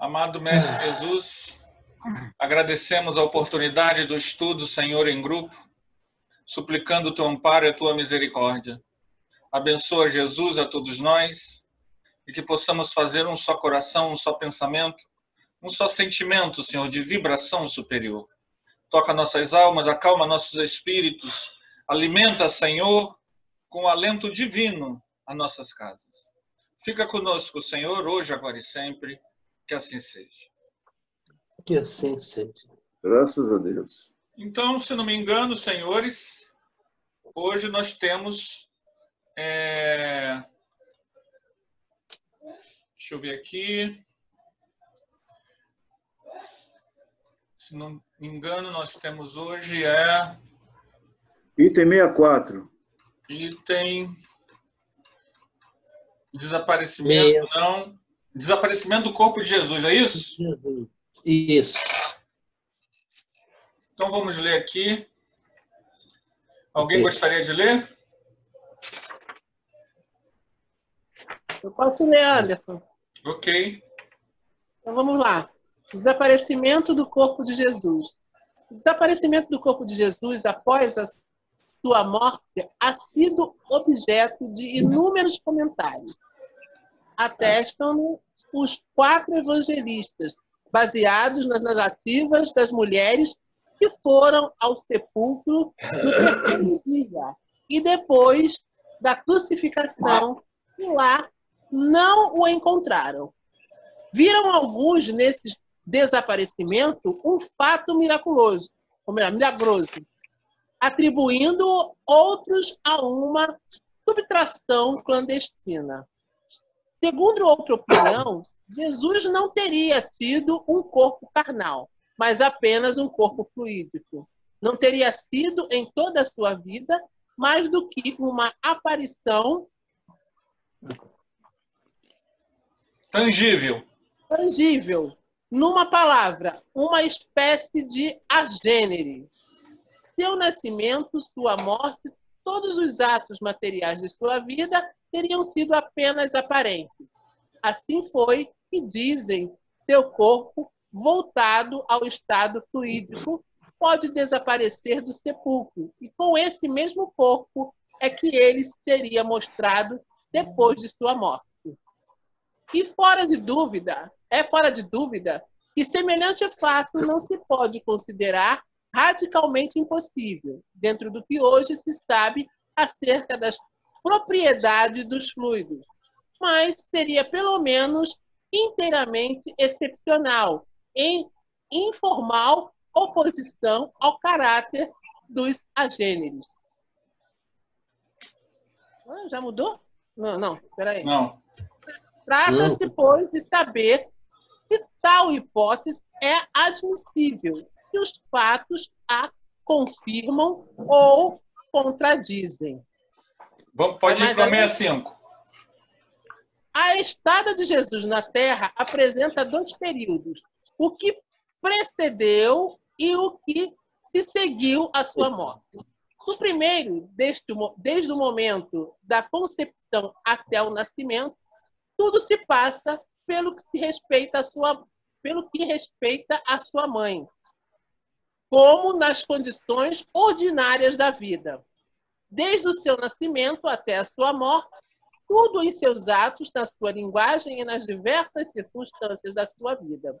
Amado Mestre Jesus, agradecemos a oportunidade do estudo, Senhor, em grupo, suplicando o teu amparo e a tua misericórdia. Abençoa Jesus a todos nós e que possamos fazer um só coração, um só pensamento, um só sentimento, Senhor, de vibração superior. Toca nossas almas, acalma nossos espíritos, alimenta, Senhor, com alento divino as nossas casas. Fica conosco, Senhor, hoje, agora e sempre. Que assim seja. Que assim seja. Graças a Deus. Então, se não me engano, senhores, hoje nós temos. É... Deixa eu ver aqui. Se não me engano, nós temos hoje é. Item 64. Item. Desaparecimento, Meu. não. Desaparecimento do corpo de Jesus, é isso? Isso. Então vamos ler aqui. Alguém gostaria de ler? Eu posso ler, Anderson. Ok. Então vamos lá. Desaparecimento do corpo de Jesus. Desaparecimento do corpo de Jesus após a sua morte ha sido objeto de inúmeros comentários. Atestam os quatro evangelistas, baseados nas narrativas das mulheres que foram ao sepulcro no terceiro dia e depois da crucificação e lá não o encontraram. Viram alguns nesses desaparecimento um fato miraculoso, ou melhor, milagroso, atribuindo outros a uma subtração clandestina. Segundo outra opinião, Jesus não teria tido um corpo carnal, mas apenas um corpo fluídico. Não teria sido em toda a sua vida mais do que uma aparição tangível. Tangível. Numa palavra, uma espécie de agênere. Seu nascimento, sua morte, todos os atos materiais de sua vida teriam sido apenas aparentes. Assim foi que dizem seu corpo, voltado ao estado fluídico, pode desaparecer do sepulcro, e com esse mesmo corpo é que ele seria mostrado depois de sua morte. E fora de dúvida, é fora de dúvida que semelhante fato não se pode considerar radicalmente impossível, dentro do que hoje se sabe acerca das propriedade dos fluidos, mas seria pelo menos inteiramente excepcional, em informal oposição ao caráter dos agêneres. Ah, já mudou? Não, não, peraí. Não. Trata-se, pois, de saber se tal hipótese é admissível, os fatos a confirmam ou contradizem. Vamos, pode ir para 65. A estada de Jesus na Terra apresenta dois períodos: o que precedeu e o que se seguiu à sua morte. No primeiro, desde, desde o momento da concepção até o nascimento, tudo se passa pelo que se respeita a sua, pelo que respeita a sua mãe, como nas condições ordinárias da vida desde o seu nascimento até a sua morte, tudo em seus atos, na sua linguagem e nas diversas circunstâncias da sua vida.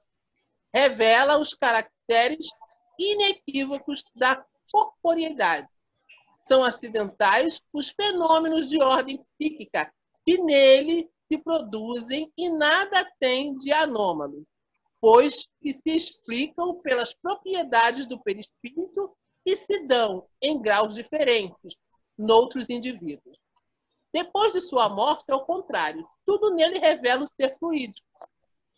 Revela os caracteres inequívocos da corporeidade. São acidentais os fenômenos de ordem psíquica que nele se produzem e nada tem de anômalo, pois que se explicam pelas propriedades do perispírito e se dão em graus diferentes, noutros indivíduos. Depois de sua morte, ao contrário, tudo nele revela o ser fluídico.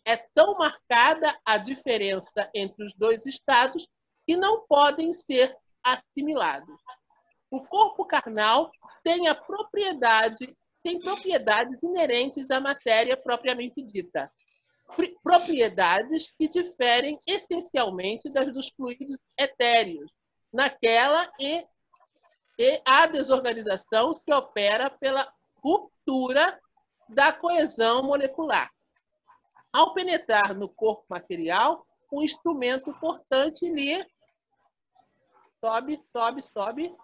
É tão marcada a diferença entre os dois estados que não podem ser assimilados. O corpo carnal tem a propriedade tem propriedades inerentes à matéria propriamente dita. Propriedades que diferem essencialmente das dos fluidos etéreos, naquela e e a desorganização se opera pela ruptura da coesão molecular. Ao penetrar no corpo material, um instrumento portante lhe sobe, sobe, sobe,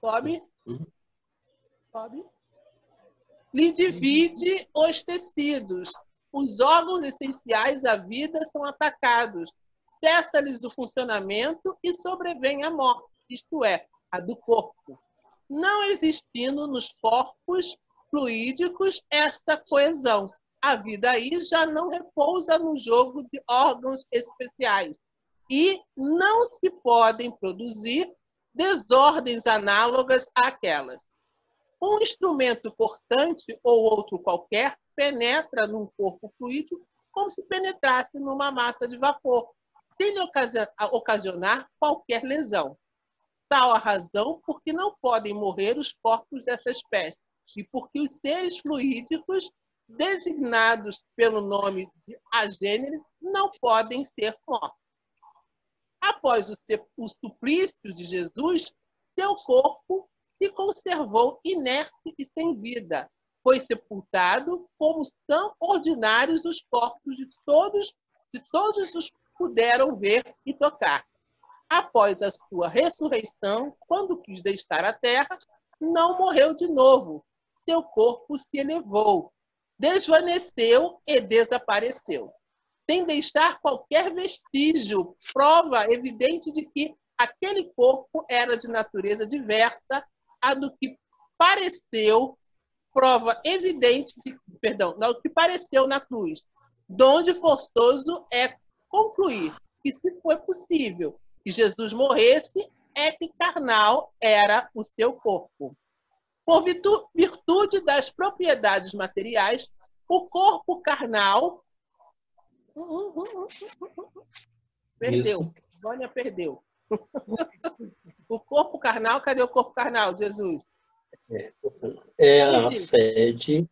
sobe, Uhum. sobe, lhe divide os tecidos. Os órgãos essenciais à vida são atacados. Cessa-lhes o funcionamento e sobrevém a morte, isto é, a do corpo. Não existindo nos corpos fluídicos essa coesão. A vida aí já não repousa no jogo de órgãos especiais e não se podem produzir desordens análogas àquelas. Um instrumento cortante ou outro qualquer penetra num corpo fluídico como se penetrasse numa massa de vapor, sem ocasionar qualquer lesão. Tal a razão por que não podem morrer os corpos dessa espécie e porque os seres fluídicos designados pelo nome de agêneres não podem ser mortos. Após o suplício de Jesus, seu corpo se conservou inerte e sem vida. Foi sepultado como são ordinários os corpos de todos, de todos os que puderam ver e tocar. Após a sua ressurreição, quando quis deixar a terra, não morreu de novo. Seu corpo se elevou, desvaneceu e desapareceu, sem deixar qualquer vestígio, prova evidente de que aquele corpo era de natureza diversa a do que pareceu, prova evidente de, perdão, do que pareceu na cruz, donde forçoso é concluir que se foi possível que Jesus morresse, é que carnal era o seu corpo. Por virtu- virtude das propriedades materiais, o corpo carnal perdeu. Isso. Vânia perdeu. o corpo carnal, cadê o corpo carnal, Jesus? É a Entendi. sede.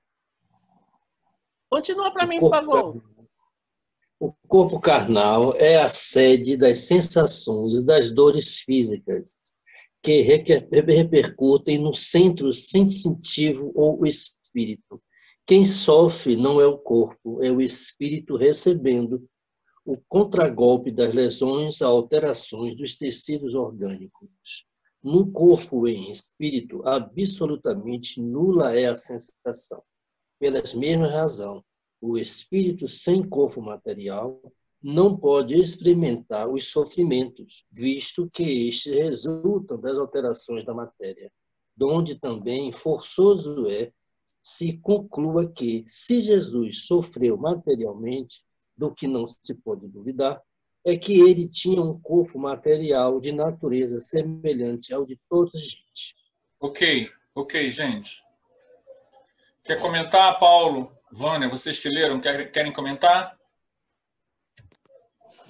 Continua para mim, por favor. carnal- O corpo carnal é a sede das sensações e das dores físicas que repercutem no centro sensitivo ou espírito. Quem sofre não é o corpo, é o espírito recebendo o contragolpe das lesões a alterações dos tecidos orgânicos. No corpo e em espírito, absolutamente nula é a sensação. Pelas mesmas razões, o espírito sem corpo material não pode experimentar os sofrimentos, visto que estes resultam das alterações da matéria, donde também forçoso é se conclua que, se Jesus sofreu materialmente, do que não se pode duvidar, é que ele tinha um corpo material de natureza semelhante ao de toda a gente. Ok, ok, gente. Quer comentar, Paulo? Vânia, vocês que leram, querem, querem comentar?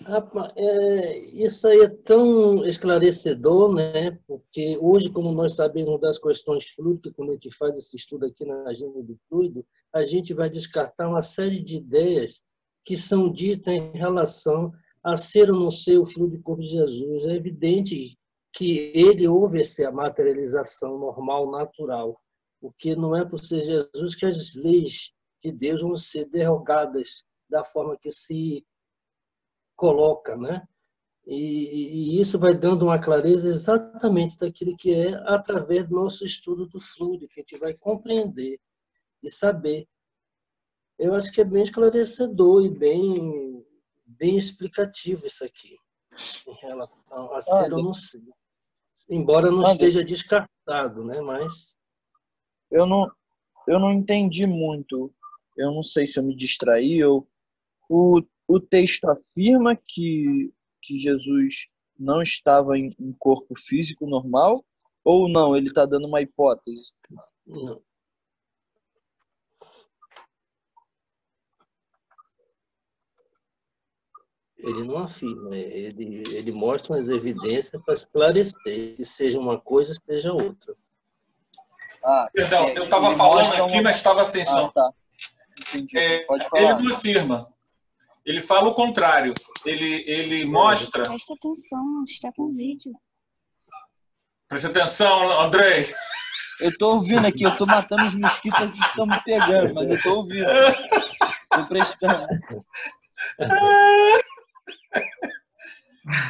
Rapaz, é, isso aí é tão esclarecedor, né? Porque hoje, como nós sabemos das questões fluídicas, quando a gente faz esse estudo aqui na agenda do fluido, a gente vai descartar uma série de ideias que são ditas em relação a ser ou não ser o fluido do corpo de Jesus. É evidente que ele houve essa materialização normal, natural, porque não é por ser Jesus que as leis de Deus vão ser derrogadas da forma que se coloca, né? E, e, isso vai dando uma clareza exatamente daquilo que é através do nosso estudo do fluido, que a gente vai compreender e saber. Eu acho que é bem esclarecedor e bem, bem explicativo isso aqui, em relação a ser ou não ser. Embora não Anderson. esteja descartado, né? Mas Eu não, eu não entendi muito. Eu não sei se eu me distraí o, o texto afirma que, que Jesus não estava em um corpo físico normal ou não? Ele está dando uma hipótese. não. Ele não afirma, ele, ele mostra as evidências para esclarecer que seja uma coisa, seja outra. Ah, Perdão, é, eu estava ele falando aqui, uma- mas estava sem Ah, som. tá. Entendi. É, Pode ele falar. não afirma. Ele fala o contrário. Ele, ele mostra. Presta atenção, está com vídeo. Presta atenção, Andrei. Eu tô ouvindo aqui, eu tô matando os mosquitos que estão me pegando, mas eu tô ouvindo. Tô prestando.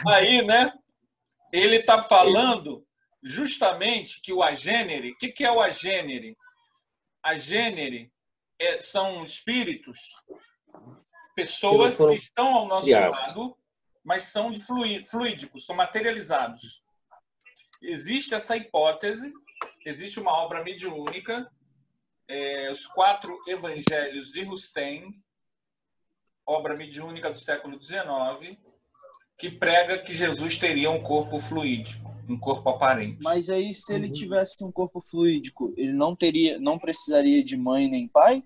Aí, né? Ele está falando justamente que o agênere, o que, que é o agênere? Agênere é, são espíritos, pessoas que, estão ao nosso lado, mas são fluídicos, são materializados. Existe essa hipótese, existe uma obra mediúnica, é, os quatro evangelhos de Rustem, obra mediúnica do século XIX, que prega que Jesus teria um corpo fluídico, um corpo aparente. Mas aí, se ele tivesse um corpo fluídico, ele não teria, não precisaria de mãe nem pai?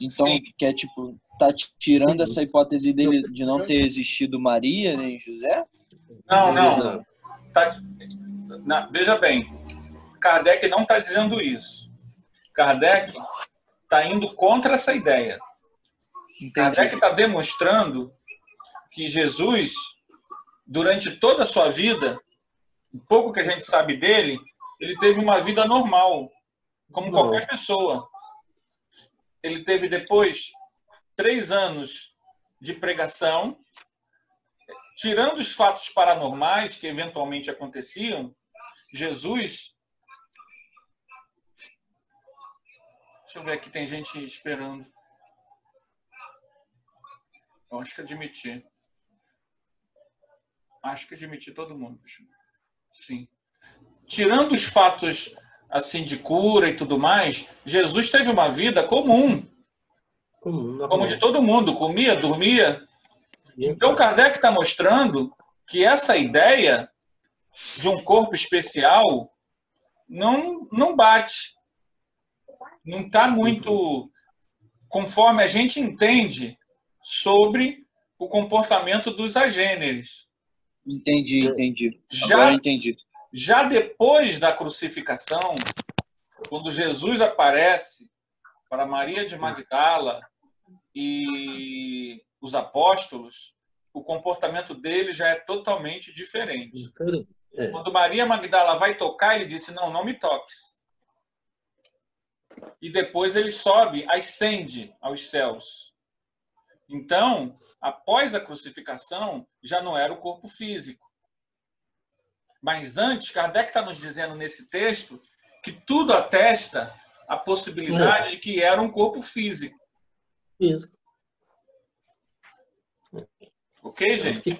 Então, Sim. que é tipo, tá tirando Sim. essa hipótese dele de não ter existido Maria nem José? Não, não. Tá, não veja bem, Kardec não está dizendo isso. Kardec está indo contra essa ideia. Entendi. Kardec está demonstrando que Jesus durante toda a sua vida, o pouco que a gente sabe dele, ele teve uma vida normal, como qualquer pessoa. Ele teve depois três anos de pregação, tirando os fatos paranormais que eventualmente aconteciam, Jesus. Deixa eu ver aqui, tem gente esperando. Eu acho que admiti. Acho que admiti todo mundo. Sim. Tirando os fatos assim de cura e tudo mais, Jesus teve uma vida comum. Comum, como de todo mundo, comia, dormia. Então Kardec está mostrando que essa ideia de um corpo especial não, não bate. Não está muito conforme a gente entende sobre o comportamento dos agêneres. Entendi, entendi. Já, entendi. Já depois da crucificação, quando Jesus aparece para Maria de Magdala e os apóstolos, o comportamento dele já é totalmente diferente. É. Quando Maria Magdala vai tocar, ele disse: Não, não me toques. E depois ele sobe, ascende aos céus. Então, após a crucificação, já não era o corpo físico. Mas antes, Kardec está nos dizendo nesse texto que tudo atesta a possibilidade é. de que era um corpo físico. Físico. Ok, gente?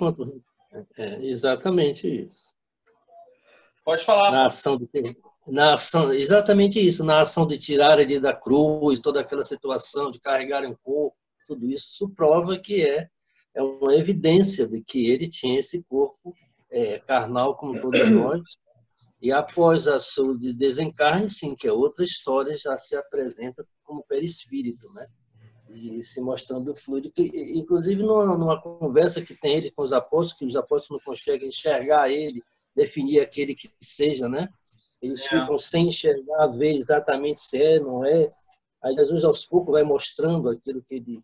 É exatamente isso. Pode falar. Na ação de, na ação, exatamente isso, na ação de tirar ele da cruz, toda aquela situação de carregar um corpo, tudo isso, isso prova que é, é uma evidência de que ele tinha esse corpo é, carnal como todos nós, e após a sua de desencarne, sim, que é outra história, já se apresenta como perispírito, né? E se mostrando fluido. Que, inclusive, numa, numa, conversa que tem ele com os apóstolos, que os apóstolos não conseguem enxergar ele, definir aquele que seja, né? Eles é. ficam sem enxergar, ver exatamente se é, não é. Aí Jesus, aos poucos, vai mostrando aquilo que ele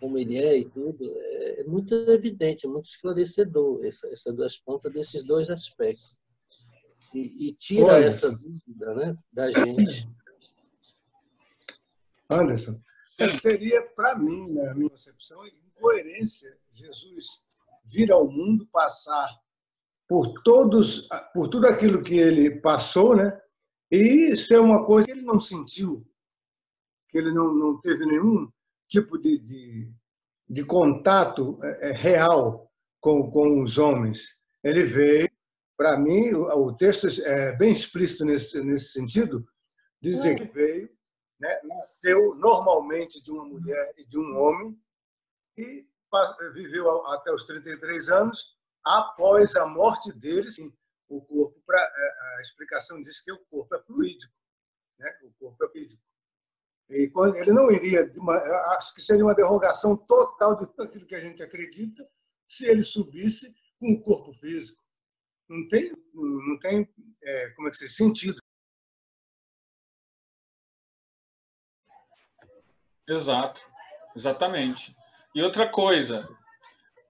como ele é e tudo, é, é muito evidente, é muito esclarecedor essa, essa duas pontas desses dois aspectos. E, e tira Olha, essa dúvida né, da gente. Anderson, seria, para mim, na minha concepção, incoerência Jesus vir ao mundo, passar por todos, por tudo aquilo que ele passou, né? E ser uma coisa que ele não sentiu, que ele não, não teve nenhum tipo de, de, de contato é, é, real com, com os homens. Ele veio, para mim, o, texto é bem explícito nesse, nesse sentido, dizer que veio, né, nasceu normalmente de uma mulher e de um homem e viveu até os 33 anos. Após a morte dele, sim, o corpo, pra, a explicação diz que o corpo é fluídico, né? o corpo é fluídico. E quando ele não iria, acho que seria uma derrogação total de tudo aquilo que a gente acredita, se ele subisse com o corpo físico. Não tem, não tem é, como é que se sentido. Exato, exatamente. E outra coisa,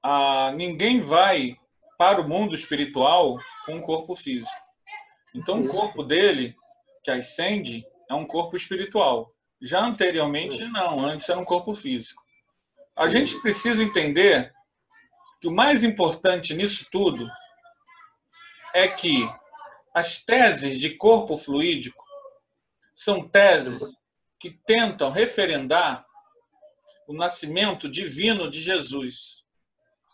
a, ninguém vai para o mundo espiritual com um corpo físico. Então, o corpo dele que ascende é um corpo espiritual. Já anteriormente, não, antes era um corpo físico. A gente precisa entender que o mais importante nisso tudo é que as teses de corpo fluídico são teses que tentam referendar o nascimento divino de Jesus.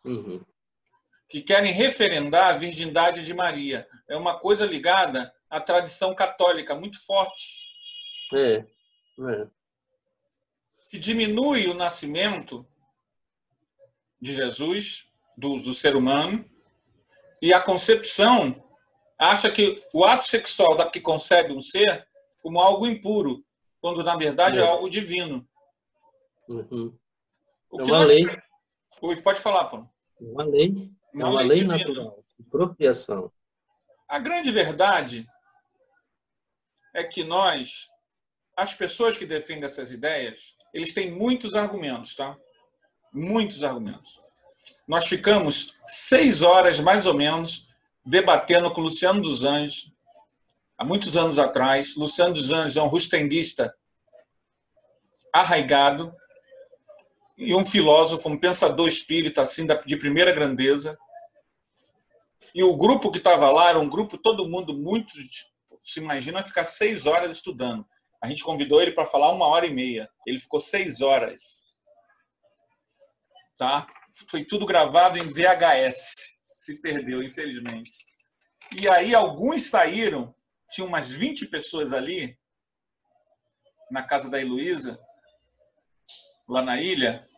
Uhum. Que querem referendar a virgindade de Maria. É uma coisa ligada à tradição católica muito forte. É, é. Que diminui o nascimento de Jesus, do, do ser humano, e a concepção acha que o ato sexual da que concebe um ser como algo impuro, quando na verdade é, é algo divino. Uhum. O É uma nós- lei. Pode falar, Paulo. Uma lei. É Uma uma lei lei natural. de Procriação. A grande verdade é que nós, as pessoas que defendem essas ideias, eles têm muitos argumentos, tá? Muitos argumentos. Nós ficamos seis horas, mais ou menos, debatendo com Luciano dos Anjos, há muitos anos atrás. Luciano dos Anjos é um rustenguista arraigado e um filósofo, um pensador espírita, assim, de primeira grandeza. E o grupo que estava lá era um grupo, todo mundo muito. Se imagina ficar seis horas estudando. A gente convidou ele para falar uma hora e meia. Ele ficou seis horas. Tá? Foi tudo gravado em VHS. Se perdeu, infelizmente. E aí alguns saíram, tinha umas 20 pessoas ali, na casa da Heloísa, lá na ilha.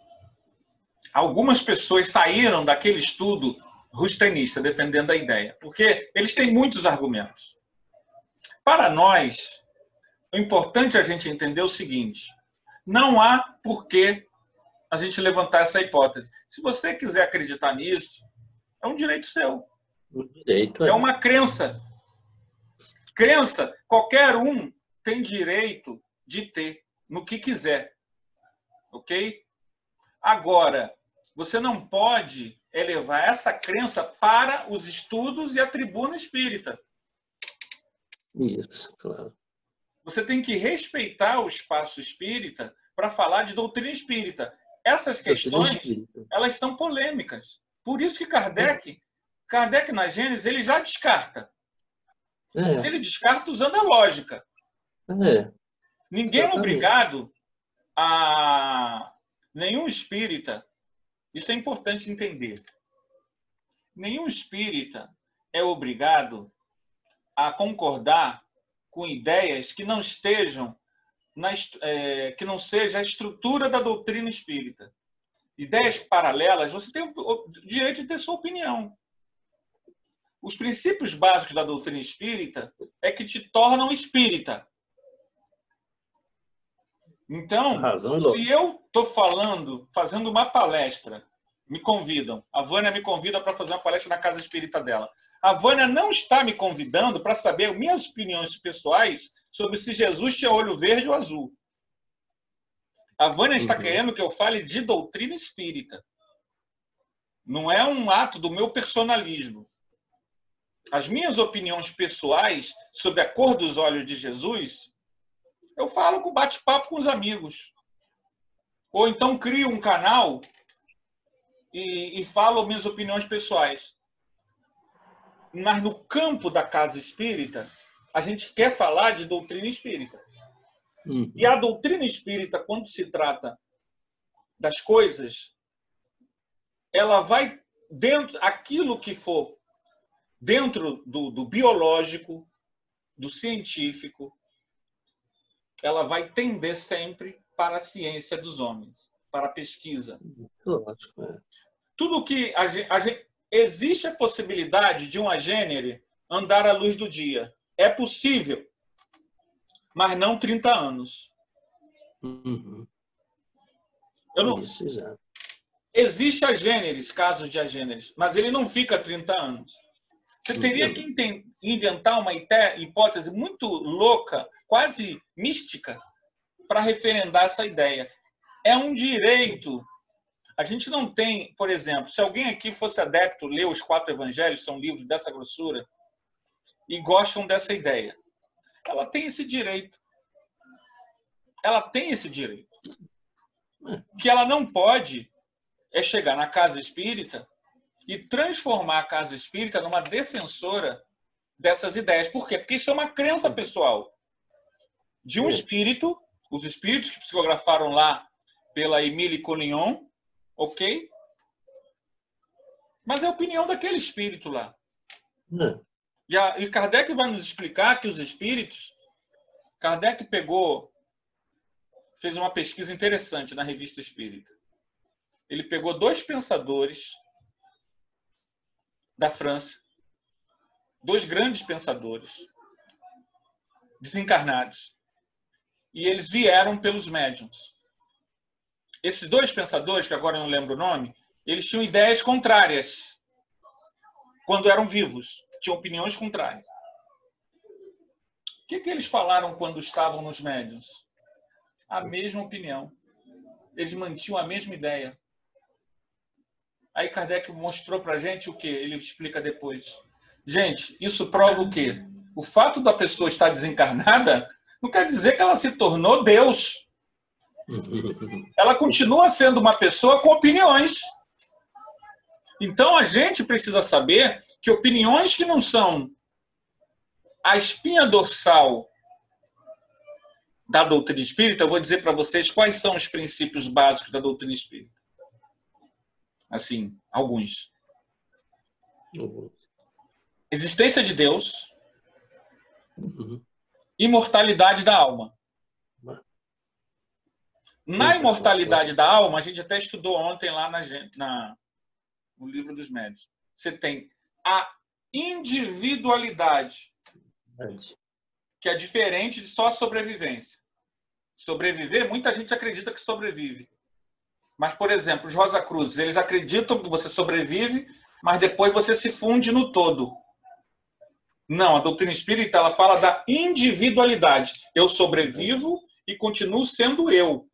Algumas pessoas saíram daquele estudo rustenista, defendendo a ideia, porque eles têm muitos argumentos. Para nós, o importante é a gente entender o seguinte: não há por que a gente levantar essa hipótese. Se você quiser acreditar nisso, é um direito seu, O direito é uma crença. Crença, qualquer um tem direito de ter no que quiser. Ok? Agora, você não pode elevar essa crença para os estudos e a tribuna espírita. Isso, claro. Você tem que respeitar o espaço espírita para falar de doutrina espírita. Essas questões, Espírita. elas são polêmicas. Por isso que Kardec, Kardec na Gênesis, ele já descarta. É, Ele descarta usando a lógica. é. Ninguém é obrigado a nenhum espírita. Isso é importante entender. Nenhum espírita é obrigado a concordar com ideias que não estejam na, eh, que não seja a estrutura da doutrina espírita. Ideias paralelas, você tem o direito de ter sua opinião. Os princípios básicos da doutrina espírita é que te tornam espírita. Então, lógica. se eu estou falando, fazendo uma palestra, me convidam, a Vânia me convida para fazer uma palestra na casa espírita dela. A Vânia não está me convidando para saber minhas opiniões pessoais sobre se Jesus tinha olho verde ou azul. A Vânia está Uhum. querendo que eu fale de doutrina espírita. Não é um ato do meu personalismo. As minhas opiniões pessoais sobre a cor dos olhos de Jesus eu falo com bate-papo com os amigos. Ou então crio um canal e, e falo minhas opiniões pessoais. Mas no campo da casa espírita, a gente quer falar de doutrina espírita. Uhum. E a doutrina espírita, quando se trata das coisas, ela vai dentro, aquilo que for dentro do, do biológico, do científico, ela vai tender sempre para a ciência dos homens, para a pesquisa. Lógico, é. Tudo que a gen- a gen- existe a possibilidade de um agênere andar à luz do dia. É possível, mas não 30 anos. Uhum. Eu não, Isso, existe agêneres, casos de agêneres, mas ele não fica 30 anos. Você teria que inventar uma hipótese muito louca, quase mística, para referendar essa ideia. É um direito. A gente não tem, por exemplo, se alguém aqui fosse adepto, lê os quatro evangelhos, são livros dessa grossura, e gostam dessa ideia. ela tem esse direito. Ela tem esse direito. O que ela não pode é chegar na casa espírita e transformar a casa espírita numa defensora dessas ideias. Por quê? Porque isso é uma crença pessoal de um espírito, os espíritos que psicografaram lá pela Emile Collignon, ok? Mas é a opinião daquele espírito lá. Hum. E, a, e Kardec vai nos explicar que os espíritos. Kardec pegou. fez uma pesquisa interessante na revista Espírita. Ele pegou dois pensadores da França, dois grandes pensadores, desencarnados, e eles vieram pelos médiums. Esses dois pensadores, que agora eu não lembro o nome, eles tinham ideias contrárias quando eram vivos, tinham opiniões contrárias. O que, que eles falaram quando estavam nos médiums? A mesma opinião. Eles mantinham a mesma ideia. Aí Kardec mostrou para gente o que? Ele explica depois. Gente, isso prova o quê? O fato da pessoa estar desencarnada não quer dizer que ela se tornou Deus. Ela continua sendo uma pessoa com opiniões. Então a gente precisa saber que opiniões que não são a espinha dorsal da doutrina espírita, eu vou dizer para vocês quais são os princípios básicos da doutrina espírita. Assim, alguns. Existência de Deus, Uhum. imortalidade da alma. Na imortalidade da alma, a gente até estudou ontem lá na, na- no livro dos médios. Você tem a individualidade, que é diferente de só a sobrevivência. Sobreviver, muita gente acredita que sobrevive. Mas, por exemplo, os Rosa Cruz, eles acreditam que você sobrevive, mas depois você se funde no todo. Não, a doutrina espírita ela fala da individualidade. Eu sobrevivo e continuo sendo eu.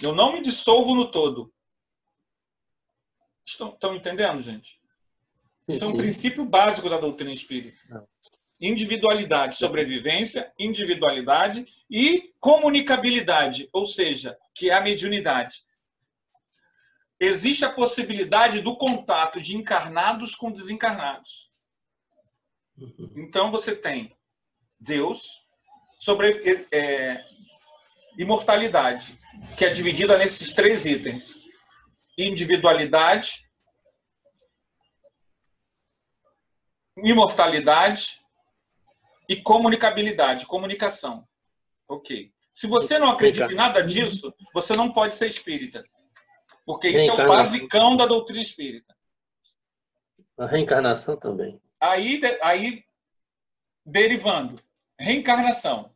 Eu não me dissolvo no todo. Estão, estão entendendo, gente? Isso é um princípio básico da doutrina espírita. Não. Individualidade, sobrevivência, individualidade e comunicabilidade, ou seja, que é a mediunidade. Existe a possibilidade do contato de encarnados com desencarnados. Uhum. Então você tem Deus, sobre é, imortalidade, que é dividida nesses três itens: individualidade, imortalidade e comunicabilidade, comunicação. Ok. Se você não acredita em nada disso, você não pode ser espírita. Porque isso é o basicão da doutrina espírita. A reencarnação também. Aí, aí derivando, reencarnação,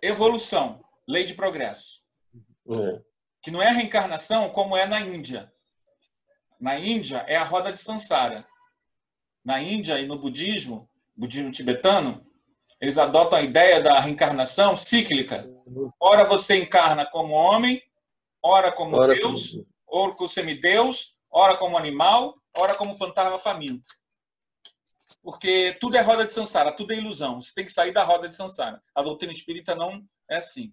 evolução, lei de progresso, É. que não é reencarnação como é na Índia. Na Índia é a roda de Sansara. Na Índia e no budismo, budismo tibetano, eles adotam a ideia da reencarnação cíclica. Ora você encarna como homem, ora como Ora, Deus, ora como semideus, ora como animal, ora como fantasma faminto. Porque tudo é roda de Sansara, tudo é ilusão. Você tem que sair da roda de Sansara. A doutrina espírita não é assim.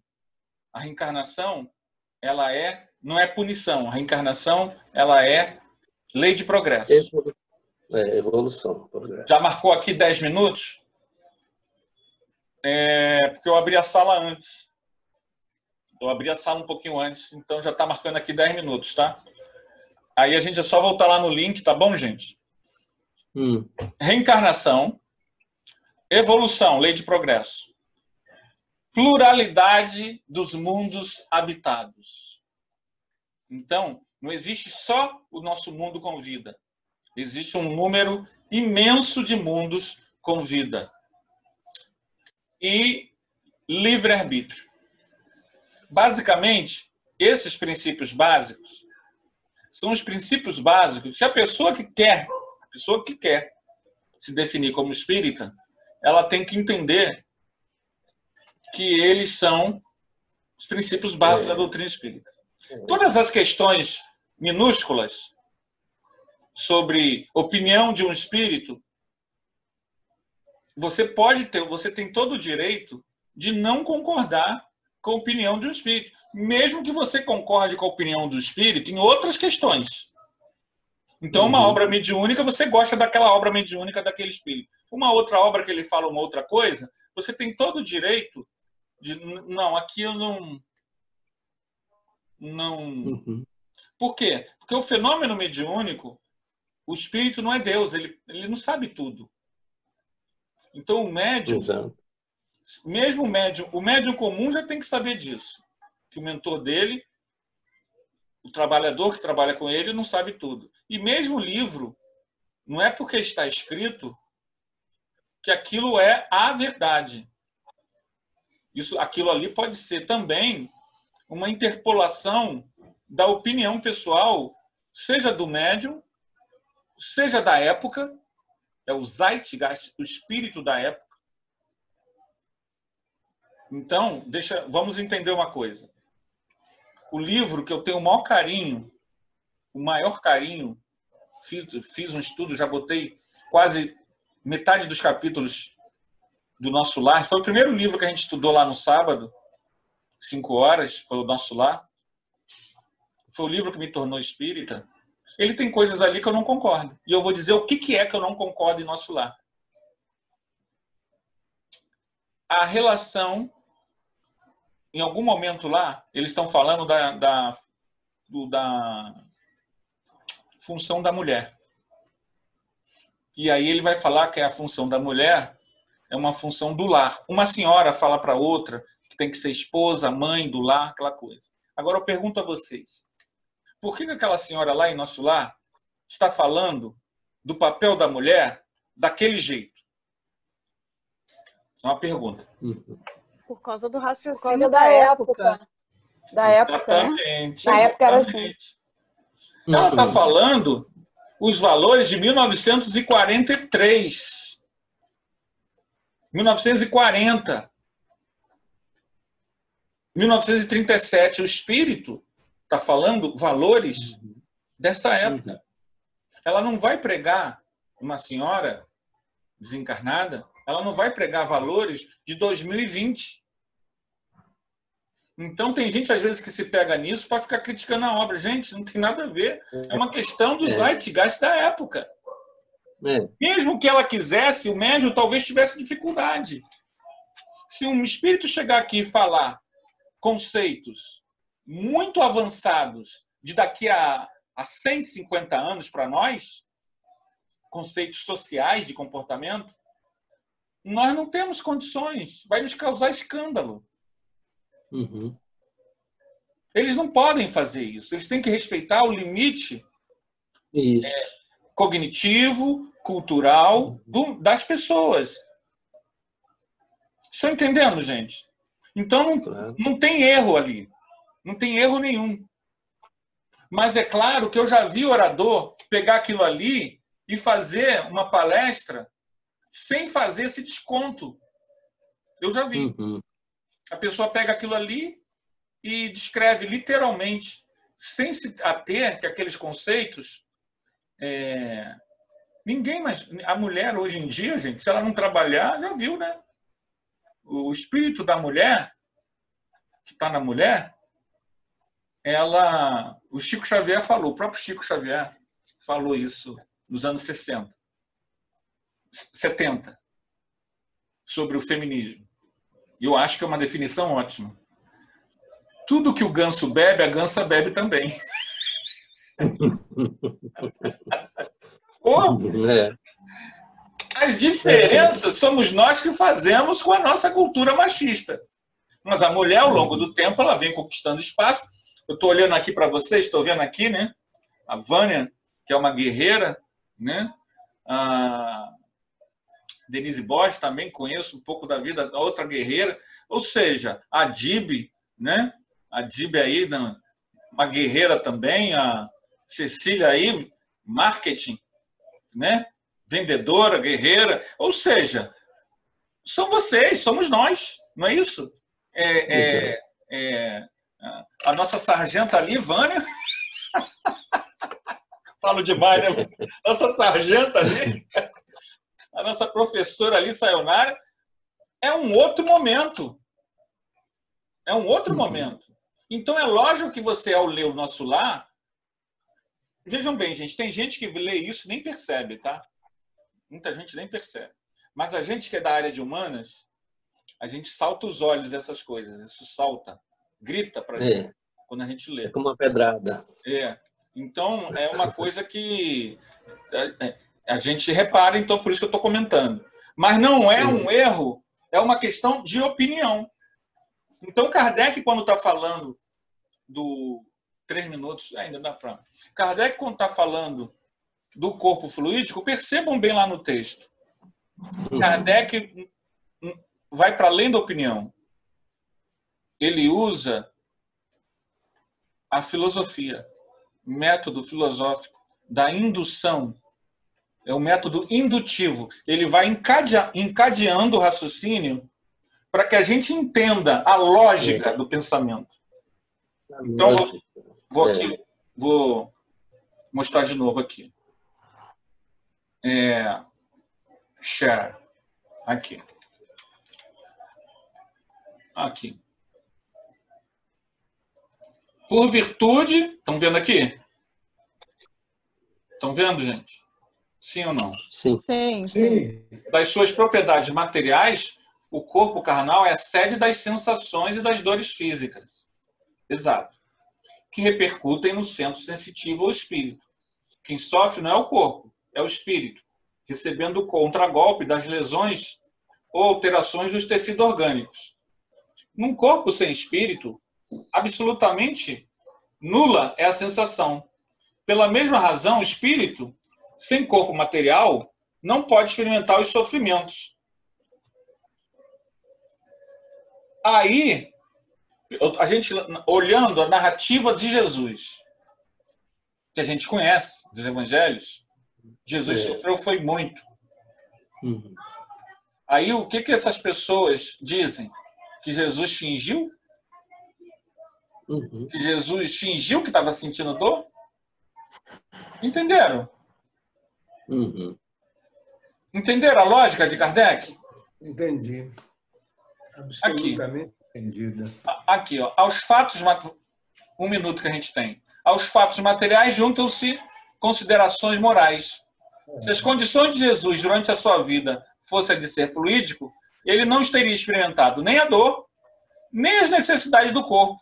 A reencarnação, ela é não é punição. A reencarnação, ela é lei de progresso. É, evolução. progresso. Já marcou aqui 10 minutos? É, porque eu abri a sala antes. Eu abri a sala um pouquinho antes, então já está marcando aqui 10 minutos, tá? Aí a gente é só voltar lá no link, tá bom, gente? Hum. Reencarnação, evolução, lei de progresso. Pluralidade dos mundos habitados. Então, não existe só o nosso mundo com vida. Existe um número imenso de mundos com vida. E livre-arbítrio. Basicamente, esses princípios básicos são os princípios básicos que a pessoa que quer, a pessoa que quer se definir como espírita, ela tem que entender que eles são os princípios básicos da doutrina espírita. Todas as questões minúsculas sobre opinião de um espírito, você pode ter, você tem todo o direito de não concordar com a opinião do espírito, mesmo que você concorde com a opinião do espírito em outras questões. Então, uma uhum. obra mediúnica, você gosta daquela obra mediúnica daquele espírito. Uma outra obra que ele fala uma outra coisa, você tem todo o direito de não, aqui eu não não uhum. Por quê? Porque o fenômeno mediúnico, o espírito não é Deus, ele, ele não sabe tudo. Então o médium, Exato. mesmo o médium, o médium comum já tem que saber disso, que o mentor dele, o trabalhador que trabalha com ele, não sabe tudo. E mesmo o livro, não é porque está escrito que aquilo é a verdade. Isso, aquilo ali pode ser também uma interpolação da opinião pessoal, seja do médium, seja da época, é o zeitgeist, o espírito da época. Então, deixa, vamos entender uma coisa. O livro que eu tenho o maior carinho, o maior carinho, fiz, fiz um estudo, já botei quase metade dos capítulos do Nosso Lar. Foi o primeiro livro que a gente estudou lá no sábado, cinco horas, foi o Nosso Lar. Foi o livro que me tornou espírita ele tem coisas ali que eu não concordo. E eu vou dizer o que, que é que eu não concordo em nosso lar. A relação, em algum momento lá, eles estão falando da, da, do, da função da mulher. E aí ele vai falar que a função da mulher é uma função do lar. Uma senhora fala para outra que tem que ser esposa, mãe do lar, aquela coisa. Agora eu pergunto a vocês: por que aquela senhora lá em nosso lar está falando do papel da mulher daquele jeito? É uma pergunta. Por causa do raciocínio causa da, da, época. época. Da época, exatamente, né? Na época era assim. Ela está falando os valores de 1943. 1940. 1937. O espírito está falando valores uhum. dessa época. Uhum. Ela não vai pregar uma senhora desencarnada, ela não vai pregar valores de 2020. Então tem gente às vezes que se pega nisso para ficar criticando a obra. Gente, não tem nada a ver. É uma questão do é. zeitgeist da época. É. Mesmo que ela quisesse, o médium talvez tivesse dificuldade. Se um espírito chegar aqui e falar conceitos muito avançados de daqui a, a 150 anos para nós, conceitos sociais de comportamento, nós não temos condições. Vai nos causar escândalo. Uhum. Eles não podem fazer isso. Eles têm que respeitar o limite é, cognitivo, cultural do, das pessoas. Estão entendendo, gente? Então não, claro. não tem erro ali. Não tem erro nenhum. Mas é claro que eu já vi orador pegar aquilo ali e fazer uma palestra sem fazer esse desconto. Eu já vi. Uhum. A pessoa pega aquilo ali e descreve literalmente, sem se ater que aqueles conceitos. É... Ninguém mais. A mulher hoje em dia, gente, se ela não trabalhar, já viu, né? O espírito da mulher, que está na mulher, ela, o Chico Xavier falou, o próprio Chico Xavier falou isso nos anos 60, 70, sobre o feminismo. Eu acho que é uma definição ótima. Tudo que o ganso bebe, a gansa bebe também. oh, é. As diferenças somos nós que fazemos com a nossa cultura machista. Mas a mulher, ao longo do tempo, ela vem conquistando espaço eu estou olhando aqui para vocês, estou vendo aqui, né? A Vânia, que é uma guerreira, né? A Denise Borges também conheço um pouco da vida da outra guerreira. Ou seja, a Dib, né? A Dib aí, uma guerreira também, a Cecília aí, marketing, né? Vendedora, guerreira. Ou seja, são vocês, somos nós, não é isso? É, é, é, a nossa sargenta ali, Vânia. Falo demais, né? Nossa sargenta ali. a nossa professora ali, Sayonara, é um outro momento. É um outro uhum. momento. Então é lógico que você, ao ler o nosso lar, vejam bem, gente, tem gente que lê isso e nem percebe, tá? Muita gente nem percebe. Mas a gente que é da área de humanas, a gente salta os olhos essas coisas. Isso salta, grita para é. gente quando a gente lê. É como uma pedrada. É. Então, é uma coisa que é, é, a gente repara, então por isso que eu estou comentando. Mas não é um erro, é uma questão de opinião. Então, Kardec, quando está falando do. Três minutos, ainda dá para. Kardec, quando está falando do corpo fluídico, percebam bem lá no texto. Kardec vai para além da opinião. Ele usa a filosofia, método filosófico da indução. É o método indutivo. Ele vai encadeando o raciocínio para que a gente entenda a lógica é. do pensamento. Então, vou, vou, aqui, é. vou mostrar de novo aqui. É, share. Aqui. Aqui. Por virtude, estão vendo aqui? Estão vendo, gente? Sim ou não? Sim. Sim, sim. Das suas propriedades materiais, o corpo carnal é a sede das sensações e das dores físicas. Exato. Que repercutem no centro sensitivo ou espírito. Quem sofre não é o corpo, é o espírito, recebendo o contragolpe das lesões ou alterações dos tecidos orgânicos. Num corpo sem espírito, absolutamente nula é a sensação. Pela mesma razão, o espírito, sem corpo material, não pode experimentar os sofrimentos. Aí, a gente olhando a narrativa de Jesus, que a gente conhece dos evangelhos, Jesus é. sofreu foi muito. Uhum. Aí o que que essas pessoas dizem? Que Jesus fingiu? Uhum. Que Jesus fingiu que estava sentindo dor? Entenderam? Uhum. Entenderam a lógica de Kardec? Entendi. Absolutamente aqui. Entendida. Aqui, ó, aos fatos, um minuto que a gente tem. Aos fatos materiais juntam-se considerações morais. Se as condições de Jesus durante a sua vida fossem de ser fluídico, ele não teria experimentado nem a dor, nem as necessidades do corpo.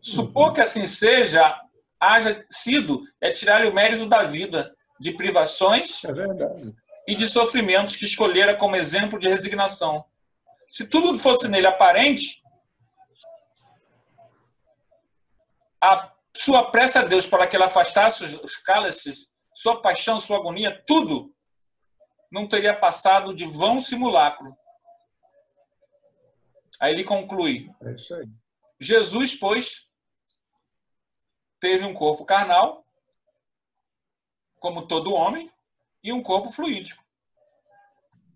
Supor que assim seja, haja sido é tirar o mérito da vida, de privações é e de sofrimentos que escolhera como exemplo de resignação. Se tudo fosse nele aparente, a sua prece a Deus para que ele afastasse os cálices, sua paixão, sua agonia, tudo não teria passado de vão simulacro. Aí ele conclui. É. Jesus, pois, teve um corpo carnal, como todo homem, e um corpo fluídico,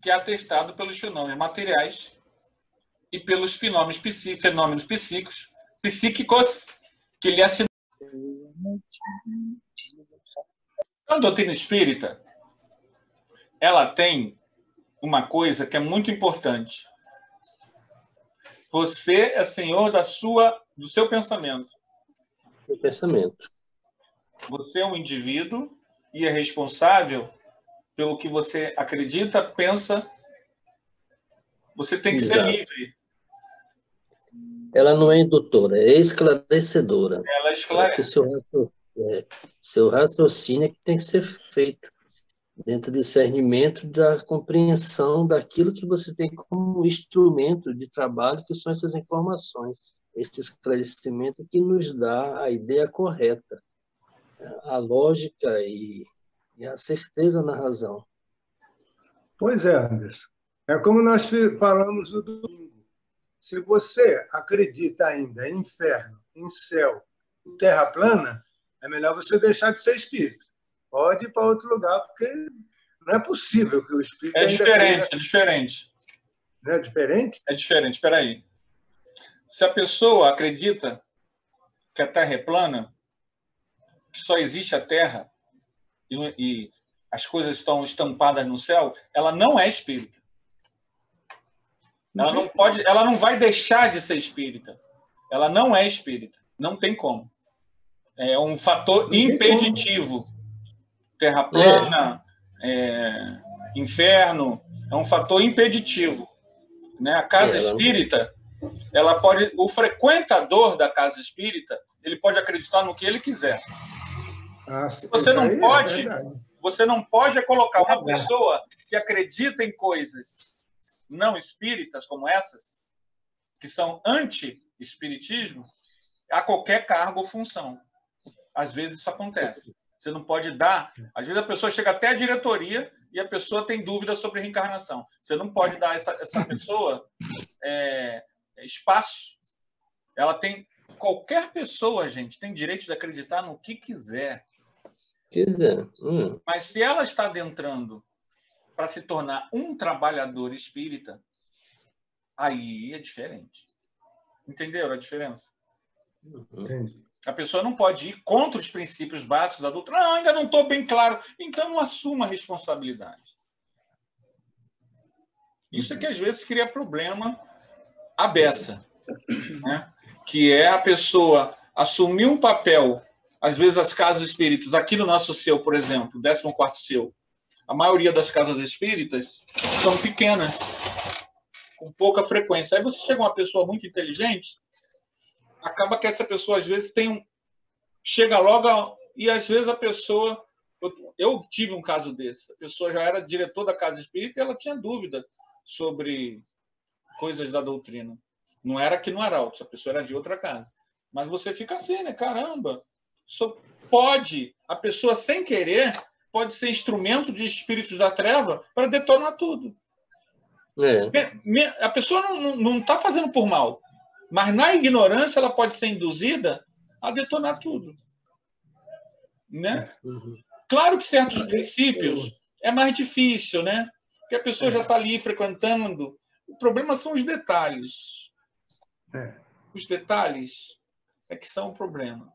que é atestado pelos fenômenos materiais e pelos fenômenos, fenômenos psíquicos, psíquicos que lhe assinou. A doutrina espírita, ela tem uma coisa que é muito importante. Você é senhor da sua, do seu pensamento do pensamento. Você é um indivíduo e é responsável pelo que você acredita, pensa. Você tem que Exato. ser livre. Ela não é indutora, é esclarecedora. Ela esclarece. É seu, é, seu raciocínio é que tem que ser feito dentro do discernimento da compreensão daquilo que você tem como instrumento de trabalho, que são essas informações esse esclarecimento que nos dá a ideia correta, a lógica e, e a certeza na razão. Pois é, Anderson. É como nós falamos no domingo. Se você acredita ainda em inferno, em céu, em terra plana, é melhor você deixar de ser espírito. Pode ir para outro lugar, porque não é possível que o espírito. É diferente, é diferente. Não é diferente? É diferente, espera aí. Se a pessoa acredita que a Terra é plana, que só existe a Terra, e, e as coisas estão estampadas no céu, ela não é espírita. Ela não pode, ela não vai deixar de ser espírita. Ela não é espírita. Não tem como. É um fator impeditivo. Terra plana, é, inferno, é um fator impeditivo. Né? A casa espírita, ela pode, o frequentador da casa espírita, ele pode acreditar no que ele quiser. Ah, você não é pode, você não pode colocar uma pessoa que acredita em coisas não espíritas como essas, que são anti-espiritismo, a qualquer cargo ou função. Às vezes isso acontece. Você não pode dar. Às vezes a pessoa chega até a diretoria e a pessoa tem dúvida sobre reencarnação. Você não pode dar essa, essa pessoa é, espaço. Ela tem. Qualquer pessoa, gente, tem direito de acreditar no que quiser. Quiser. Hum. Mas se ela está adentrando para se tornar um trabalhador espírita, aí é diferente. Entenderam a diferença? Entendi. A pessoa não pode ir contra os princípios básicos da doutrina. Não, ainda não estou bem claro. Então não assuma a responsabilidade. Isso é que às vezes cria problema à beça. Né? Que é a pessoa assumir um papel, às vezes as casas espíritas, aqui no nosso seu, por exemplo, 14 seu, a maioria das casas espíritas são pequenas, com pouca frequência. Aí você chega uma pessoa muito inteligente, acaba que essa pessoa às vezes tem um chega logo e às vezes a pessoa eu, eu tive um caso desse. A pessoa já era diretor da casa espírita e ela tinha dúvida sobre coisas da doutrina. Não era que não era alto, a pessoa era de outra casa. Mas você fica assim, né? Caramba, só pode, a pessoa sem querer, pode ser instrumento de espíritos da treva para detonar tudo. É. A pessoa não está fazendo por mal, mas na ignorância ela pode ser induzida a detonar tudo. Né? Uhum. Claro que certos princípios é mais difícil, né? Porque a pessoa já está ali frequentando. O problema são os detalhes. É. Os detalhes é que são o problema.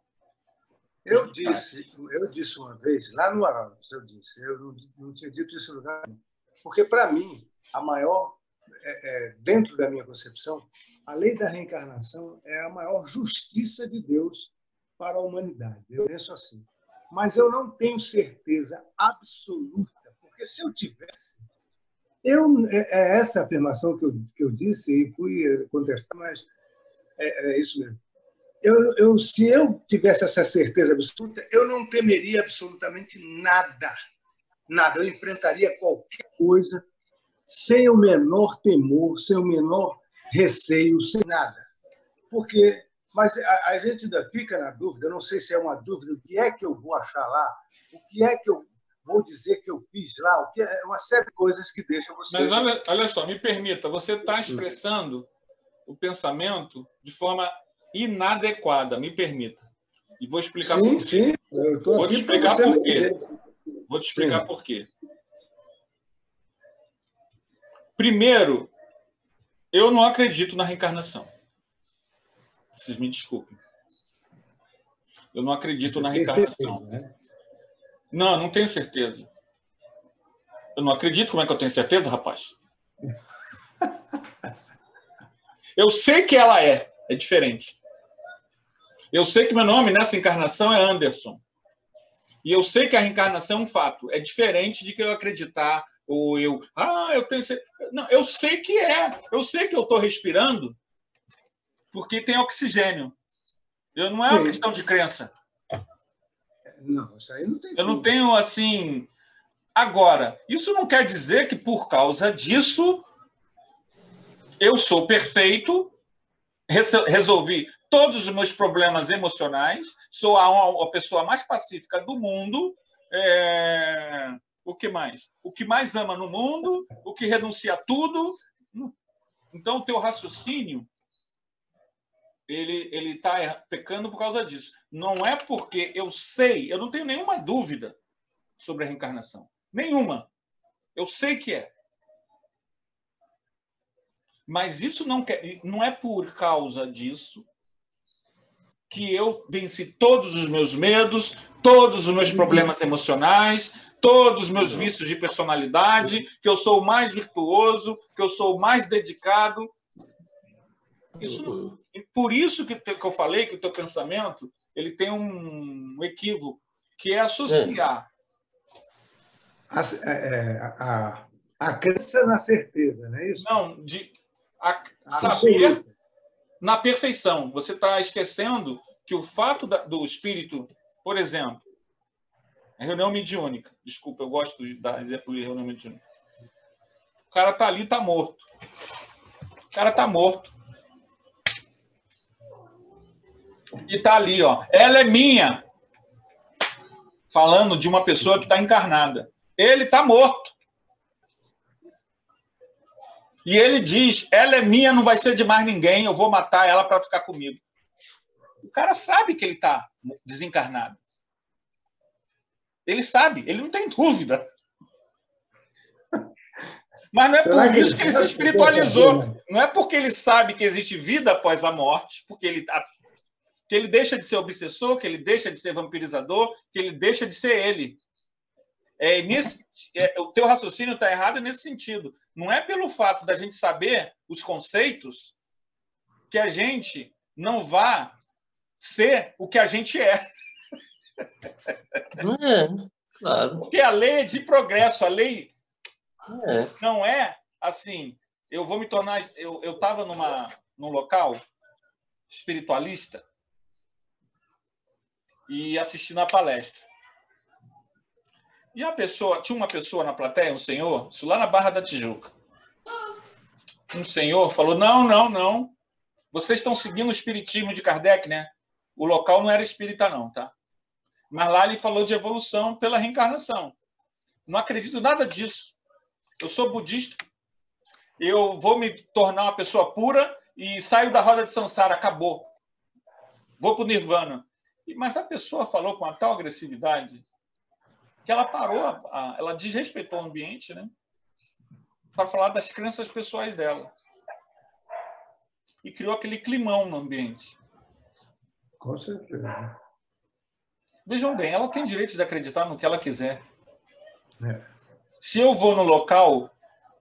Eu disse, eu disse uma vez, lá no Araújo, eu disse, eu não, não tinha dito isso em lugar nenhum. Porque, para mim, a maior, é, é, dentro da minha concepção, a lei da reencarnação é a maior justiça de Deus para a humanidade. Eu penso assim. Mas eu não tenho certeza absoluta, porque se eu tivesse. Eu, é, é essa afirmação que eu, que eu disse e fui contestar, mas é, é isso mesmo eu, eu, se eu tivesse essa certeza absoluta, eu não temeria absolutamente nada. Nada. Eu enfrentaria qualquer coisa sem o menor temor, sem o menor receio, sem nada. Porque, mas a, a gente ainda fica na dúvida, não sei se é uma dúvida, o que é que eu vou achar lá, o que é que eu vou dizer que eu fiz lá, o que é uma série de coisas que deixam você. Mas olha, olha só, me permita, você está expressando o pensamento de forma inadequada, me permita. E vou explicar sim, por quê. Sim, eu tô vou te explicar por quê. Dizer. Vou te explicar Sim. por quê. Primeiro, eu não acredito na reencarnação. Vocês me desculpem. Eu não acredito Você na reencarnação. certeza, né? Não, não tenho certeza. Eu não acredito. Como é que eu tenho certeza, rapaz? Eu sei que ela é. É diferente. Eu sei que meu nome nessa encarnação é Anderson. E eu sei que a reencarnação é um fato. É diferente de que eu acreditar ou eu, ah, eu tenho. Não, eu sei que é. Eu sei que eu estou respirando porque tem oxigênio. Eu não é uma Sim. questão de crença. Não, isso aí não tem. Eu não tenho assim. Agora, isso não quer dizer que por causa disso eu sou perfeito, res- resolvi todos os meus problemas emocionais, sou a, a pessoa mais pacífica do mundo. é, O que mais? O que mais ama no mundo, o que renuncia a tudo. Então, o teu raciocínio ele ele está pecando por causa disso. Não é porque eu sei, eu não tenho nenhuma dúvida sobre a reencarnação. Nenhuma. Eu sei que é. Mas isso não, quer, não é por causa disso que eu venci todos os meus medos, todos os meus problemas emocionais, todos os meus vícios de personalidade, que eu sou o mais virtuoso, que eu sou o mais dedicado. Isso, por isso que, que eu falei que o teu pensamento ele tem um equívoco, que é associar. A, é, a, a crença na certeza, não é isso? Não, de a, saber na perfeição. Você está esquecendo que o fato da, do espírito, por exemplo, a reunião mediúnica, desculpa, eu gosto de dar exemplo de reunião mediúnica. O cara está ali, está morto. O cara está morto. E está ali, ó. Ela é minha. Falando de uma pessoa que está encarnada. Ele está morto. E ele diz: ela é minha, não vai ser de mais ninguém, eu vou matar ela para ficar comigo. O cara sabe que ele está desencarnado. Ele sabe, ele não tem dúvida. Mas não é Será por isso que ele se espiritualizou. Não é porque ele sabe que existe vida após a morte, porque ele que ele deixa de ser obsessor, que ele deixa de ser vampirizador, que ele deixa de ser ele. É, nesse, é, o teu raciocínio está errado nesse sentido. Não é pelo fato da gente saber os conceitos que a gente não vá ser o que a gente é. É, claro. Porque a lei é de progresso, a lei É. não é assim. Eu vou me tornar. Eu estava numa num local espiritualista e assistindo a palestra. E a pessoa, tinha uma pessoa na plateia, um senhor, isso lá na Barra da Tijuca. Um senhor falou: "Não, não, não. Vocês estão seguindo o espiritismo de Kardec, né? O local não era espírita não, tá? Mas lá ele falou de evolução pela reencarnação. Não acredito nada disso. Eu sou budista. Eu vou me tornar uma pessoa pura e saio da roda de samsara, acabou. Vou para o nirvana. Mas a pessoa falou com uma tal agressividade que ela parou, a, ela desrespeitou o ambiente, né? Para falar das crenças pessoais dela. E criou aquele climão no ambiente. Com certeza. Vejam bem, ela tem direito de acreditar no que ela quiser. É. Se eu vou no local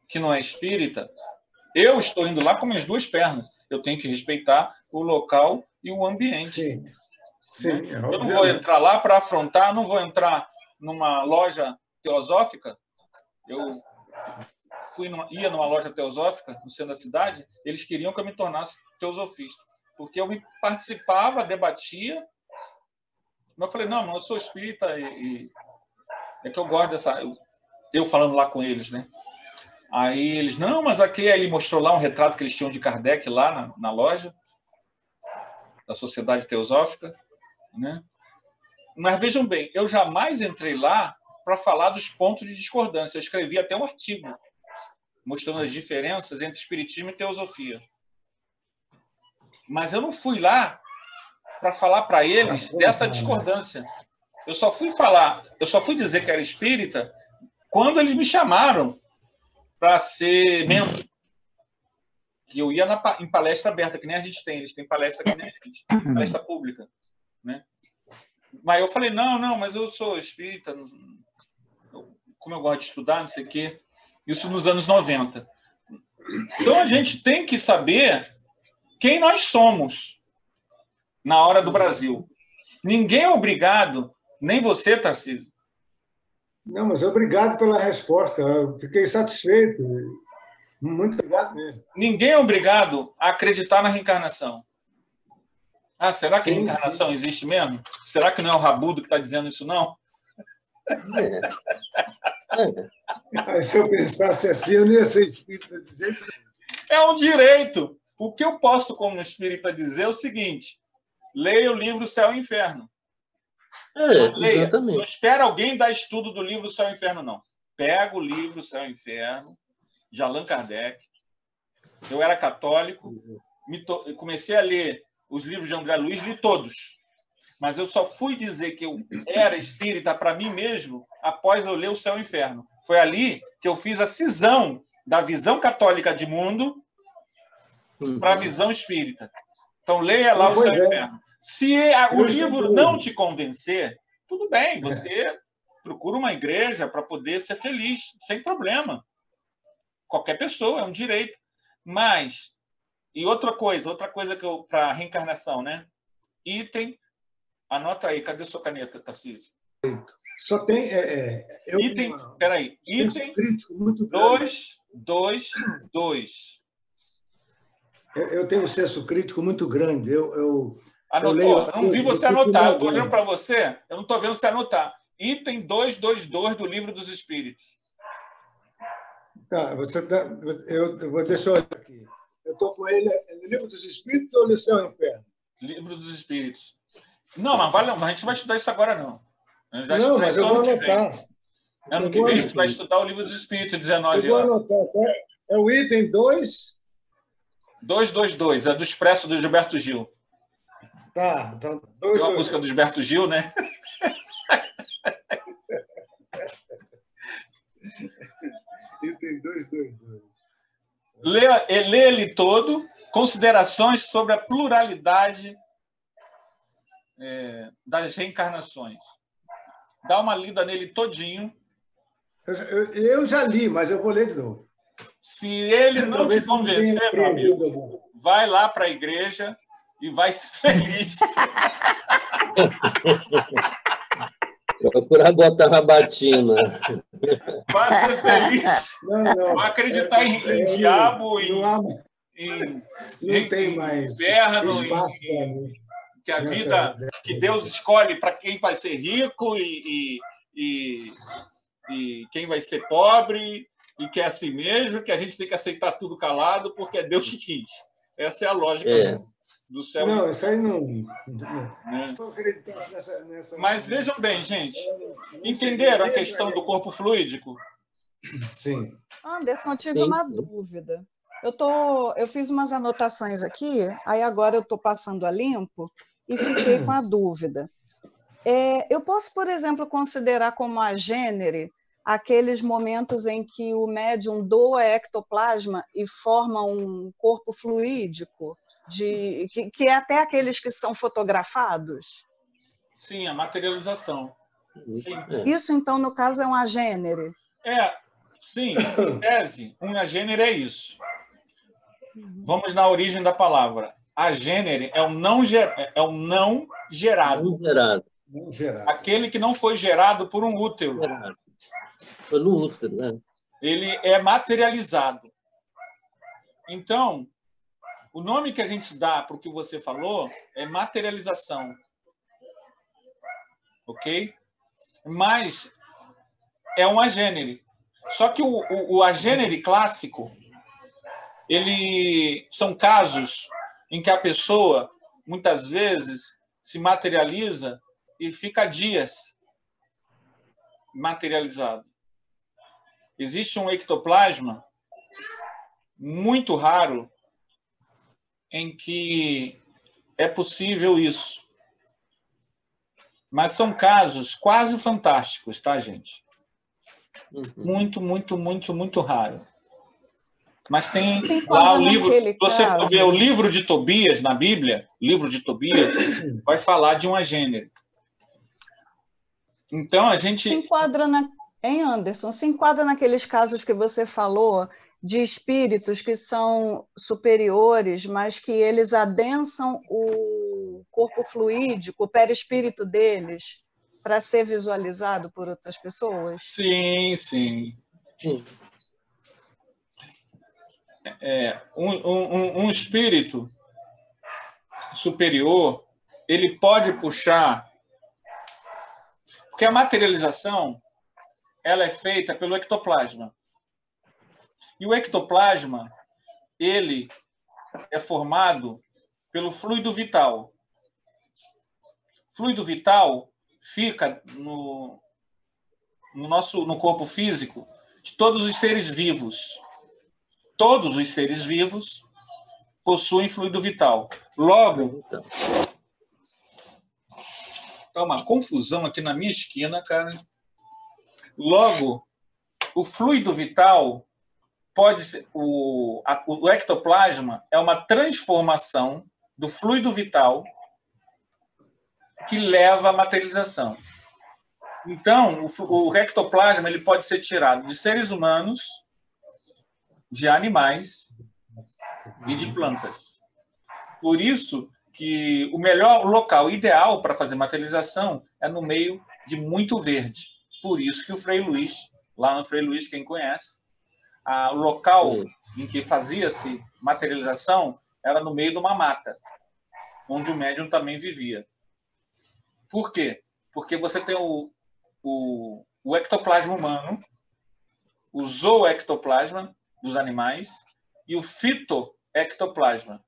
que não é espírita, eu estou indo lá com minhas duas pernas. Eu tenho que respeitar o local e o ambiente. Sim. Sim, é Eu não vou entrar lá para afrontar, não vou entrar numa loja teosófica. Eu fui numa- ia numa loja teosófica no centro da cidade, eles queriam que eu me tornasse teosofista, porque eu me participava, debatia. Mas eu falei, não, não, eu sou espírita e, e é que eu gosto dessa. Eu, eu falando lá com eles, né? Aí eles, não, mas aqui aí mostrou lá um retrato que eles tinham de Kardec lá na, na loja da Sociedade Teosófica, né? Mas vejam bem, eu jamais entrei lá para falar dos pontos de discordância. Eu escrevi até um artigo mostrando as diferenças entre espiritismo e teosofia. Mas eu não fui lá para falar para eles dessa discordância. Eu só fui falar, eu só fui dizer que era espírita quando eles me chamaram para ser membro. Que eu ia na, em palestra aberta, que nem a gente tem, eles têm palestra que nem a gente, palestra pública, né? Mas eu falei, não, não, mas eu sou espírita, como eu gosto de estudar, não sei o quê. Isso nos anos 90. Então a gente tem que saber quem nós somos na hora do Brasil. Ninguém é obrigado, nem você, Tarcísio, Não, mas obrigado pela resposta. Eu fiquei satisfeito. Muito obrigado mesmo. ninguém é obrigado a acreditar na reencarnação. Ah, será que a Sim, reencarnação existe mesmo? Será que não é o Rabudo que está dizendo isso, não? É. É. Se eu pensasse assim, eu não ia ser espírita de jeito nenhum. É um direito. O que eu posso, como espírita, dizer é o seguinte: leia o livro Céu e Inferno. É, Leia. Não exatamente. espera alguém dar estudo do livro Céu e Inferno, não. Pega o livro Céu e Inferno, de Allan Kardec. Eu era católico, me to- comecei a ler os livros de André Luiz, li todos. Mas eu só fui dizer que eu era espírita para mim mesmo após eu ler o Céu e Inferno. Foi ali que eu fiz a cisão da visão católica de mundo Uhum. para a visão espírita. Então, leia lá o Céu Pois e é. Inferno. Se o livro não te convencer, tudo bem, você procura uma igreja para poder ser feliz, sem problema. Qualquer pessoa, é um direito. Mas, e outra coisa, outra coisa que eu, para reencarnação, né? Item, anota aí, cadê sua caneta, Tarcísio? Só tem. É, é, eu, item, peraí, item crítico muito. 2, 2, 2. Eu, eu tenho um senso crítico muito grande. Eu, eu, Anotou? leio- Eu não vi você anotar. Eu estou olhando para você, eu não estou vendo você anotar. Item 222 do Livro dos Espíritos. Tá, você tá, eu, eu vou deixar eu olhar aqui. Eu estou com ele é livro dos Espíritos ou e no inferno? Livro dos Espíritos. Não, mas vale, a gente não vai estudar isso agora, não. Não, mas eu vou anotar. Ano Eu que vou vem a gente vai estudar o Livro dos Espíritos, Eu 19 vou anos. anotar. tá? É o item 2. 222, é do Expresso do Gilberto Gil. Tá, então, Tem dois, uma dois. música do Gilberto Gil, né? Item 222. Lê, eh, lê ele todo, considerações sobre a pluralidade eh, das reencarnações. Dá uma lida nele todinho. Eu, eu, eu já li, mas eu vou ler de novo. Se ele não Talvez te convencer, meu amigo, vai lá para a igreja e vai ser feliz. Procurar botar uma batina. Vai ser feliz. Não, não. Acreditar em, É, em eu diabo, não, em, há- em não tem mais inferno, espaço em- que a vida que Deus escolhe para quem vai ser rico e, e, e, e quem vai ser pobre e que é assim mesmo, que a gente tem que aceitar tudo calado porque é Deus que quis. Essa é a lógica É. do céu. Não, isso aí não. não. né? Se eu acreditasse nessa, nessa. Mas vejam bem, gente, entenderam a questão do corpo fluídico? Sim. Anderson, eu tive Sim. uma dúvida. Eu, tô, eu fiz umas anotações aqui, aí agora eu estou passando a limpo e fiquei com a dúvida. É, eu posso, por exemplo, considerar como a gênere aqueles momentos em que o médium doa ectoplasma e forma um corpo fluídico, de, que, que é até aqueles que são fotografados? Sim, a materialização. Sim. É. Isso, então, no caso, é um agênere? É, sim, em tese, um agênere é isso. Vamos na origem da palavra. Agênere é um não, ger- é um não gerado. Não gerado. Não geral. Aquele que não foi gerado por um útero. gerado. Foi no útero, né? Ele é materializado. Então, o nome que a gente dá para o que você falou é materialização. Ok? Mas é um agênere. Só que o, o, clássico, ele são casos em que a pessoa, muitas vezes, se materializa e fica dias materializado. Existe um ectoplasma muito raro em que é possível isso. Mas são casos quase fantásticos, tá, gente? Uhum. Muito, muito, muito, muito raro. Mas tem enquadra lá o livro. Se você for caso. ver o livro de Tobias na Bíblia, livro de Tobias, vai falar de um agênero. Então a gente. Se enquadra na... Hein, Anderson? Se enquadra naqueles casos que você falou de espíritos que são superiores, mas que eles adensam o corpo fluídico, o perispírito deles, para ser visualizado por outras pessoas? Sim, sim. Sim. É, um, um, um espírito superior, ele pode puxar. Porque a materialização ela é feita pelo ectoplasma. E o ectoplasma, ele é formado pelo fluido vital. Fluido vital fica no, no nosso no corpo físico de todos os seres vivos. Todos os seres vivos possuem fluido vital. Logo, Então, tá uma confusão aqui na minha esquina, cara. Logo, o fluido vital pode ser o, a- o ectoplasma é uma transformação do fluido vital que leva à materialização. Então, o, o ectoplasma ele pode ser tirado de seres humanos, de animais e de plantas. Por isso que o melhor local ideal para fazer materialização é no meio de muito verde. Por isso que o Frei Luiz, lá no Frei Luiz, quem conhece, a, o local em que fazia-se materialização era no meio de uma mata, onde o médium também vivia. Por quê? Porque você tem o, o, o ectoplasma humano, o zooectoplasma dos animais e o fitoectoplasma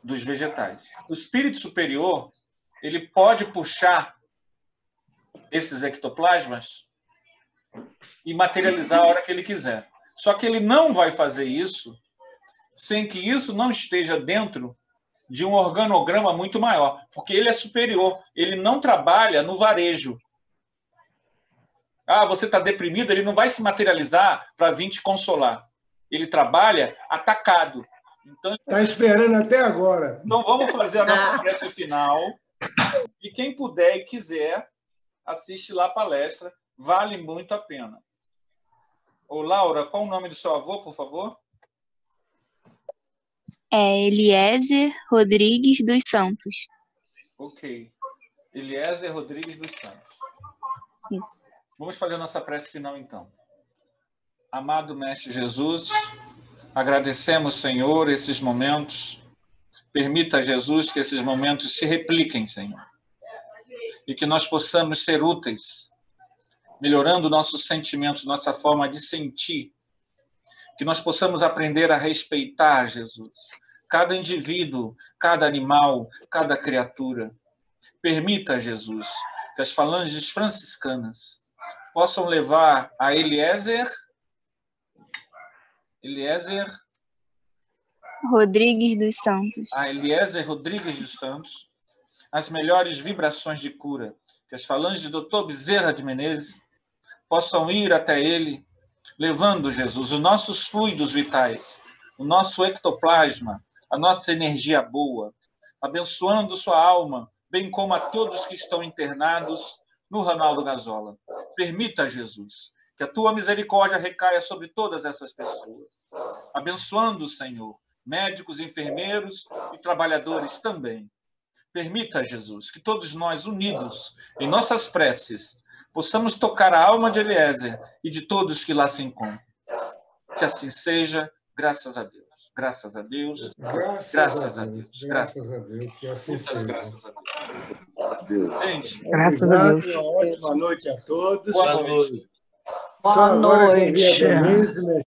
dos vegetais. O espírito superior, ele pode puxar esses ectoplasmas e materializar a hora que ele quiser. Só que ele não vai fazer isso sem que isso não esteja dentro de um organograma muito maior, porque ele é superior, ele não trabalha no varejo. Ah, você está deprimido, ele não vai se materializar para vir te consolar. Ele trabalha atacado. Então, está esperando até agora. Então vamos fazer a nossa prece final. E quem puder e quiser, assiste lá a palestra, vale muito a pena. Ô, Laura, qual o nome do seu avô, por favor? É Eliezer Rodrigues dos Santos. Ok. Eliezer Rodrigues dos Santos. Isso. Vamos fazer a nossa prece final, então. Amado Mestre Jesus, agradecemos, Senhor, esses momentos. Permita, Jesus, que esses momentos se repliquem, Senhor. E que nós possamos ser úteis, melhorando nossos sentimentos, nossa forma de sentir. Que nós possamos aprender a respeitar, Jesus, cada indivíduo, cada animal, cada criatura. Permita, Jesus, que as falanges franciscanas possam levar a Eliezer Eliezer Rodrigues dos Santos. A Eliezer Rodrigues dos Santos as melhores vibrações de cura, que as falanges do Dr. Bezerra de Menezes possam ir até ele, levando, Jesus, os nossos fluidos vitais, o nosso ectoplasma, a nossa energia boa, abençoando sua alma, bem como a todos que estão internados no Ronaldo Gazola. Permita, Jesus, que a tua misericórdia recaia sobre todas essas pessoas. Abençoando, Senhor, médicos, enfermeiros e trabalhadores também. Permita, Jesus, que todos nós, unidos em nossas preces, possamos tocar a alma de Eliezer e de todos que lá se encontram. Que assim seja, graças a Deus. Graças a Deus. Graças, Graças a, a Deus. Deus. Graças a Deus. Que assim Muitas seja. graças a Deus. Gente, Graças a Deus. Uma ótima noite a todos. boa noite. Boa agora que eu vi a noite.